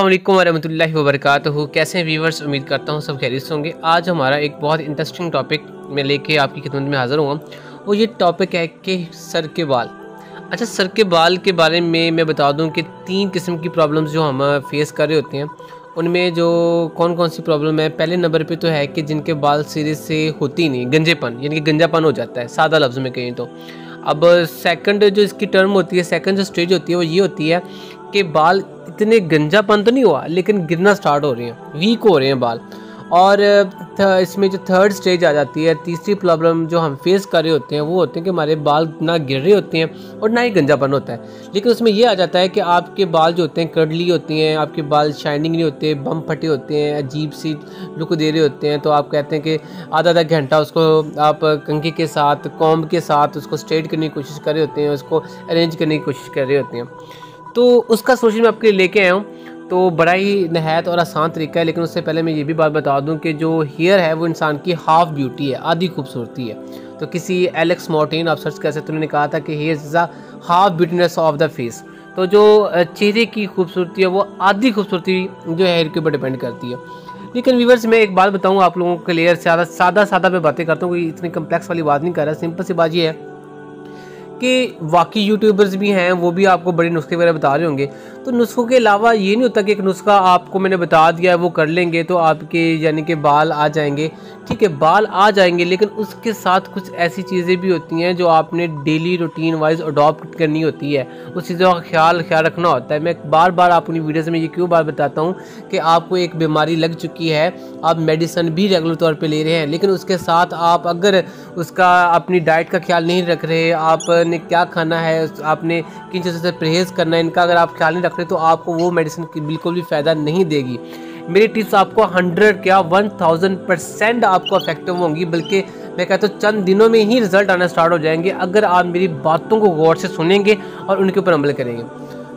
अल्लाम वरहमल वबरक कैसे हैं व्यूवर्स उम्मीद करता हूँ सब खैरियत होंगे। आज हमारा एक बहुत इंटरेस्टिंग टॉपिक मैं लेके आपकी खिदमत में हाज़िर हुआ वो ये टॉपिक है कि सर के बाल। अच्छा सर के बाल के बारे में मैं बता दूँ कि तीन किस्म की प्रॉब्लम्स जो हम फेस कर रहे होते हैं, उनमें जो कौन कौन सी प्रॉब्लम है? पहले नंबर पे तो है कि जिनके बाल सिरे से होती नहीं, गंजेपन, यानी कि गंजापन हो जाता है, सादा लफ्ज़ में कहें तो। अब सेकंड जो इसकी टर्म होती है सेकंड जो स्टेज होती है, वो ये होती है कि बाल इतने गंजापन तो नहीं हुआ, लेकिन गिरना स्टार्ट हो रहे हैं वीक हो रहे हैं बाल। और इसमें जो थर्ड स्टेज आ जाती है, तीसरी प्रॉब्लम जो हम फेस कर रहे होते हैं, वो होते हैं कि हमारे बाल ना गिर रहे होते हैं और ना ही गंजापन होता है। लेकिन उसमें ये आ जाता है कि आपके बाल जो होते हैं कडली होती हैं, आपके बाल शाइनिंग नहीं होते बम फटे होते हैं, अजीब सी लुक दे रहे होते हैं तो आप कहते हैं कि आधा आधा घंटा उसको आप कंघी के साथ कॉम्ब के साथ उसको स्ट्रेट करने की कोशिश कर रहे होते हैं, उसको अरेंज करने की कोशिश कर रहे होते हैं। तो उसका सोल्यूशन मैं आपके लिए लेके आया हूँ। तो बड़ा ही नहायत और आसान तरीका है, लेकिन उससे पहले मैं ये भी बात बता दूँ कि जो हेयर है, वो इंसान की हाफ़ ब्यूटी है, आधी खूबसूरती है। तो किसी एलेक्स मोर्टिन, आप सर्च कर सकते उन्होंने कहा था कि hair is a half beautiness of the face. तो जो चेहरे की खूबसूरती है, वो आधी खूबसूरती जो हेयर के ऊपर डिपेंड करती है। लेकिन व्यूवर्स मैं एक बात बताऊँ आप लोगों के लिए ज़्यादा सादा सादा मैं बातें करता हूँ, कोई इतनी कम्प्लेक्स वाली बात नहीं कर रहा, सिंपल सी बात ये है कि वाकई यूट्यूबर्स भी हैं, वो भी आपको बड़े नुस्खे वगैरह बता रहे होंगे। तो नुस्खों के अलावा ये नहीं होता कि एक नुस्खा आपको मैंने बता दिया है वो कर लेंगे तो आपके यानी कि बाल आ जाएँगे। ठीक है, बाल आ जाएँगे, लेकिन उसके साथ कुछ ऐसी चीज़ें भी होती हैं जो आपने डेली रूटीन वाइज अडॉप्ट करनी होती है। उस चीज़ों का ख्याल ख्याल रखना होता है। मैं बार बार अपनी वीडियोज़ में ये क्यों बार बताता हूँ कि आपको एक बीमारी लग चुकी है, आप मेडिसन भी रेगुलर तौर पर ले रहे हैं, लेकिन उसके साथ आप अगर उसका, अपनी डाइट का ख्याल नहीं रख रहे आपने क्या खाना है, आपने किन चीज़ों से परहेज़ करना है, इनका अगर आप ख्याल नहीं रख रहे तो आपको वो मेडिसिन बिल्कुल भी फ़ायदा नहीं देगी। मेरी टिप्स आपको हंड्रेड क्या वन थाउज़ेंड परसेंट आपको अफेक्टिव होंगी, बल्कि मैं कहता हूँ चंद दिनों में ही रिज़ल्ट आना स्टार्ट हो जाएँगे, अगर आप मेरी बातों को गौर से सुनेंगे और उनके ऊपर अमल करेंगे।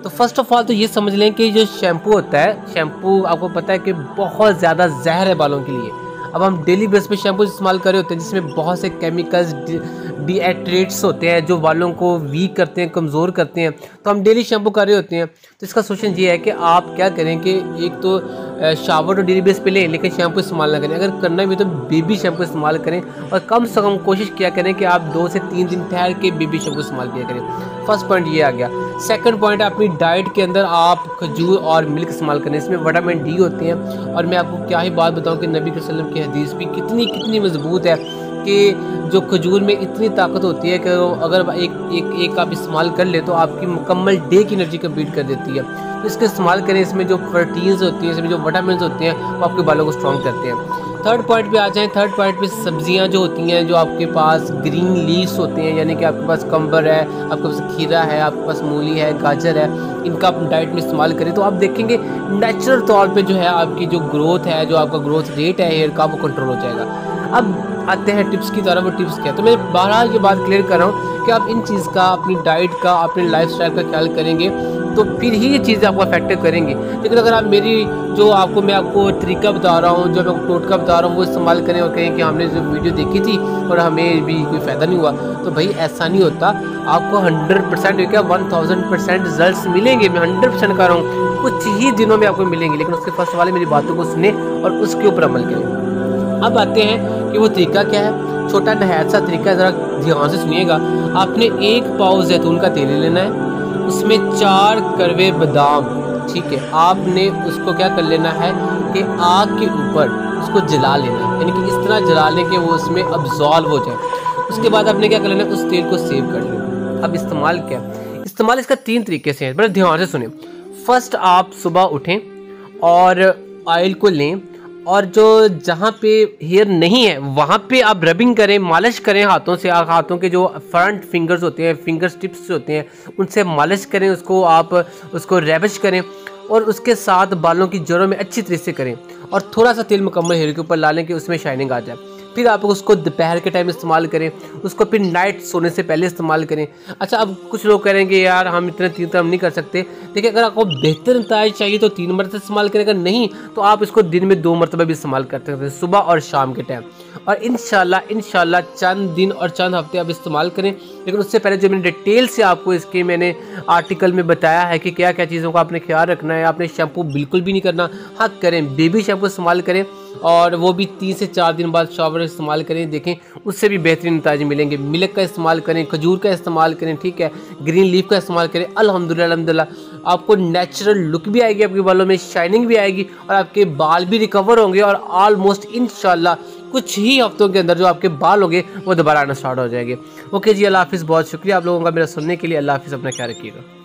तो फ़र्स्ट ऑफ़ ऑल तो ये समझ लें कि जो शैम्पू होता है शैम्पू आपको पता है कि बहुत ज़्यादा जहर है बालों के लिए। अब हम डेली बेस पे शैम्पू इस्तेमाल कर रहे होते हैं, जिसमें बहुत से केमिकल्स डीएट्रेट्स होते हैं, जो बालों को वीक करते हैं, कमज़ोर करते हैं। तो हम डेली शैम्पू कर रहे होते हैं। तो इसका सोल्यूशन ये है कि आप क्या करें कि एक तो शावर तो डेली बेस पे लें, लेकिन शैम्पू इस्तेमाल ना करें। अगर करना भी तो बेबी शैम्पू इस्तेमाल करें, और कम से कम कोशिश किया करें कि आप दो से तीन दिन ठहर के बेबी शैम्पू इस्तेमाल किया करें। फ़र्स्ट पॉइंट ये आ गया। सेकंड पॉइंट अपनी डाइट के अंदर आप खजूर और मिल्क इस्तेमाल करें इसमें विटामिन डी होते हैं। और मैं आपको क्या ही बात बताऊँ कि नबी वसल्लम की हदीस भी कितनी कितनी मज़बूत है कि जो खजूर में इतनी ताकत होती है कि अगर एक एक एक आप इस्तेमाल कर ले तो आपकी मुकम्मल डे की एनर्जी कंप्लीट कर देती है। तो इसका इस्तेमाल करें इसमें जो प्रोटीन्स होती हैं, इसमें जो विटामिन होते हैं, वो आपके बालों को स्ट्रॉन्ग करते हैं। थर्ड पॉइंट पे आ जाएँ थर्ड पॉइंट पे सब्ज़ियाँ जो होती हैं, जो आपके पास ग्रीन लीव्स होते हैं, यानी कि आपके पास कम्बर है, आपके पास खीरा है, आपके पास मूली है, गाजर है, इनका आप डाइट में इस्तेमाल करें तो आप देखेंगे नेचुरल तौर पे जो है आपकी जो ग्रोथ है, जो आपका ग्रोथ रेट है हेयर का वो कंट्रोल हो जाएगा। अब आते हैं टिप्स की तरफ़ वो टिप्स क्या? तो मैं बहरहाल ये बात क्लियर कर रहा हूँ। कि आप इन चीज़ का, अपनी डाइट का, अपने लाइफ का ख्याल करेंगे तो फिर ही ये चीज़ें आपको अफेक्ट करेंगी। लेकिन अगर आप मेरी, जो आपको, मैं आपको तरीका बता रहा हूँ, जो मैं टोटका बता रहा हूँ, वो इस्तेमाल करें और कहें कि हमने जो वीडियो देखी थी और हमें भी कोई फ़ायदा नहीं हुआ तो भाई ऐसा नहीं होता। आपको हंड्रेड परसेंट क्या वन थाउज़ेंड परसेंट रिज़ल्ट मिलेंगे। मैं हंड्रेड परसेंट कर रहा हूँ। कुछ ही दिनों में आपको मिलेंगे, लेकिन उसके फ़र्स्ट वाले मेरी बातों को सुने और उसके ऊपर अमल करें। अब आते हैं कि वो तरीका क्या है। छोटा नहायत सा तरीका ज़रा ध्यान से सुनिएगा। आपने एक पाव जैतून का तेल लेना है। उसमें चार करवे बादाम, ठीक है? आपने उसको क्या कर लेना है कि आग के ऊपर उसको जला लेना है। यानी कि इस तरह जला लें कि वो उसमें अब्जॉल्व हो जाए। उसके बाद आपने क्या कर लेना है? उस तेल को सेव कर लेना अब इस्तेमाल क्या इस्तेमाल इसका तीन तरीके से है। बड़े ध्यान से सुने फ़र्स्ट आप सुबह उठें और ऑयल को लें। और जो जहाँ पे हेयर नहीं है, वहाँ पे आप रबिंग करें, मालिश करें हाथों से हाथों के जो फ्रंट फिंगर्स होते हैं फिंगर टिप्स होते हैं, उनसे मालिश करें, उसको आप, उसको रेबिश करें और उसके साथ बालों की जड़ों में अच्छी तरीके से करें। और थोड़ा सा तेल मुकम्मल हेयर के ऊपर ला लें कि उसमें शाइनिंग आ जाए। फिर आप उसको दोपहर के टाइम इस्तेमाल करें, उसको फिर नाइट सोने से पहले इस्तेमाल करें। अच्छा अब कुछ लोग करेंगे यार, हम इतने तीन तरह नहीं कर सकते। देखिए, अगर आपको बेहतर नतज चाहिए तो तीन मरतबा इस्तेमाल करें, अगर नहीं तो आप इसको दिन में दो मरतबा भी इस्तेमाल कर सकते हैं, सुबह और शाम के टाइम और इन शाला चंद दिन और चंद हफ़्ते आप इस्तेमाल करें। लेकिन उससे पहले जो मैंने डिटेल से आपको इसके मैंने आर्टिकल में बताया है कि क्या क्या चीज़ों का आपने ख्याल रखना है, आपने शैम्पू बिल्कुल भी नहीं करना। हाँ करें बेबी शैम्पू इस्तेमाल करें। और वो भी तीन से चार दिन बाद शॉवर इस्तेमाल करें, देखें, उससे भी बेहतरीन नताज मिलेंगे। मिल्क का इस्तेमाल करें, खजूर का इस्तेमाल करें, ठीक है? ग्रीन लीफ का इस्तेमाल करें अलहमदिल्ला आपको नेचुरल लुक भी आएगी आपके बालों में शाइनिंग भी आएगी और आपके बाल भी रिकवर होंगे और ऑलमोस्ट इन कुछ ही हफ्तों के अंदर जो आपके बाल होंगे, वो दोबारा आना स्टार्ट हो जाएँगे। ओके जी, अल्लाह हाफिज़, बहुत शुक्रिया आप लोगों का मेरा सुनने के लिए। अल्लाह हाफिज़, अपना ख्याल रखिएगा।